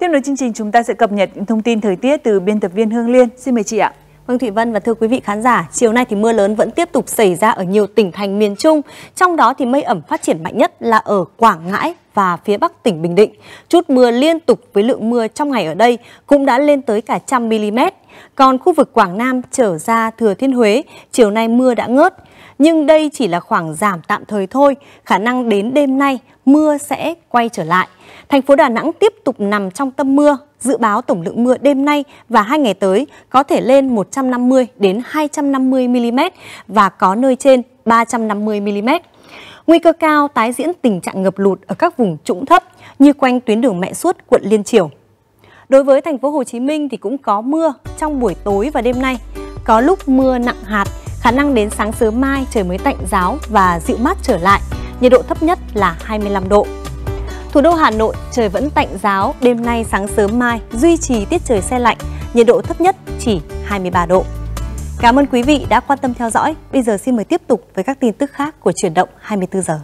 Tiếp nối chương trình chúng ta sẽ cập nhật những thông tin thời tiết từ biên tập viên Hương Liên. Xin mời chị ạ. Vâng Thủy Vân và thưa quý vị khán giả, chiều nay thì mưa lớn vẫn tiếp tục xảy ra ở nhiều tỉnh thành miền Trung. Trong đó thì mây ẩm phát triển mạnh nhất là ở Quảng Ngãi và phía Bắc tỉnh Bình Định. Chút mưa liên tục với lượng mưa trong ngày ở đây cũng đã lên tới cả trăm mm. Còn khu vực Quảng Nam trở ra Thừa Thiên Huế, chiều nay mưa đã ngớt. Nhưng đây chỉ là khoảng giảm tạm thời thôi, khả năng đến đêm nay mưa sẽ quay trở lại. Thành phố Đà Nẵng tiếp tục nằm trong tâm mưa, dự báo tổng lượng mưa đêm nay và hai ngày tới có thể lên 150 đến 250 mm và có nơi trên 350 mm. Nguy cơ cao tái diễn tình trạng ngập lụt ở các vùng trũng thấp như quanh tuyến đường Mẹ Suốt, quận Liên Triểu. Đối với thành phố Hồ Chí Minh thì cũng có mưa trong buổi tối và đêm nay. Có lúc mưa nặng hạt, khả năng đến sáng sớm mai trời mới tạnh giáo và dịu mát trở lại. Nhiệt độ thấp nhất là 25 độ. Thủ đô Hà Nội trời vẫn tạnh giáo, đêm nay sáng sớm mai duy trì tiết trời xe lạnh, nhiệt độ thấp nhất chỉ 23 độ. Cảm ơn quý vị đã quan tâm theo dõi. Bây giờ xin mời tiếp tục với các tin tức khác của chuyển động 24 giờ.